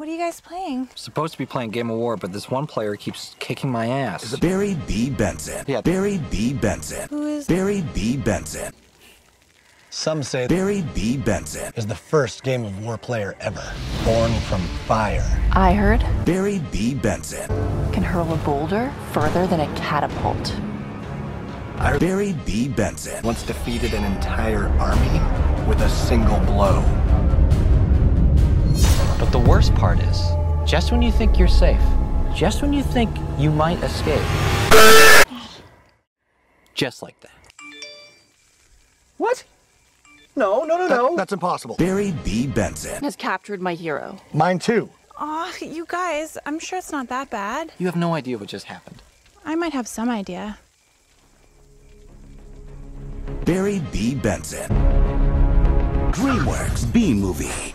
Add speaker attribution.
Speaker 1: What are you guys playing?
Speaker 2: Supposed to be playing Game of War, but this one player keeps kicking my ass.
Speaker 3: Barry B. Benson.
Speaker 2: Yeah.
Speaker 3: Barry B. Benson.
Speaker 1: Who is-
Speaker 3: Barry B. Benson.
Speaker 4: Some say
Speaker 3: Barry B. Benson.
Speaker 4: is the first Game of War player ever, born from fire.
Speaker 5: I heard
Speaker 3: Barry B. Benson.
Speaker 5: can hurl a boulder further than a catapult.
Speaker 3: Barry B. Benson.
Speaker 4: Once defeated an entire army with a single blow.
Speaker 2: But worst part is, just when you think you're safe, just when you think you might escape, just like that.
Speaker 4: What? No, no, no, no. that's impossible.
Speaker 3: Barry B. Benson.
Speaker 5: Has captured my hero.
Speaker 4: Mine too.
Speaker 1: Aw, you guys, I'm sure it's not that bad.
Speaker 2: You have no idea what just happened.
Speaker 1: I might have some idea.
Speaker 3: Barry B. Benson. DreamWorks Bee Movie.